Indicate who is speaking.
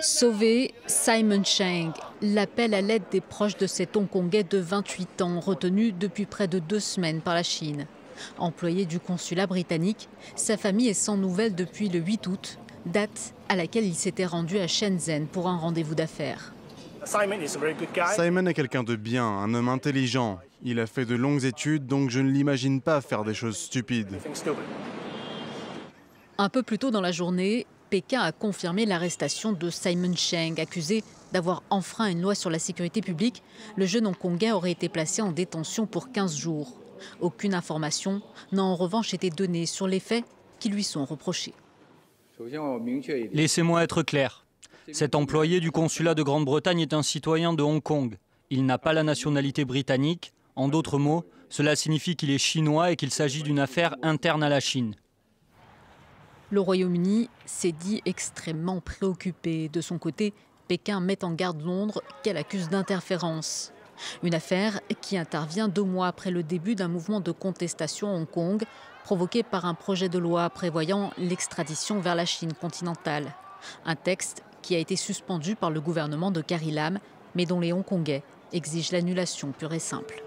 Speaker 1: Sauver Simon Cheng, l'appel à l'aide des proches de cet Hongkongais de 28 ans retenu depuis près de deux semaines par la Chine. Employé du consulat britannique, sa famille est sans nouvelles depuis le 8 août, date à laquelle il s'était rendu à Shenzhen pour un rendez-vous d'affaires.
Speaker 2: Simon is a very good guy.
Speaker 3: Simon est quelqu'un de bien, un homme intelligent. Il a fait de longues études, donc je ne l'imagine pas faire des choses stupides.
Speaker 1: Un peu plus tôt dans la journée, Pékin a confirmé l'arrestation de Simon Cheng, accusé d'avoir enfreint une loi sur la sécurité publique. Le jeune Hongkongais aurait été placé en détention pour 15 jours. Aucune information n'a en revanche été donnée sur les faits qui lui sont reprochés.
Speaker 4: Laissez-moi être clair. Cet employé du consulat de Grande-Bretagne est un citoyen de Hong Kong. Il n'a pas la nationalité britannique. En d'autres mots, cela signifie qu'il est chinois et qu'il s'agit d'une affaire interne à la Chine.
Speaker 1: Le Royaume-Uni s'est dit extrêmement préoccupé. De son côté, Pékin met en garde Londres qu'elle accuse d'interférence. Une affaire qui intervient deux mois après le début d'un mouvement de contestation à Hong Kong, provoqué par un projet de loi prévoyant l'extradition vers la Chine continentale. Un texte qui a été suspendu par le gouvernement de Carrie Lam, mais dont les Hongkongais exigent l'annulation pure et simple.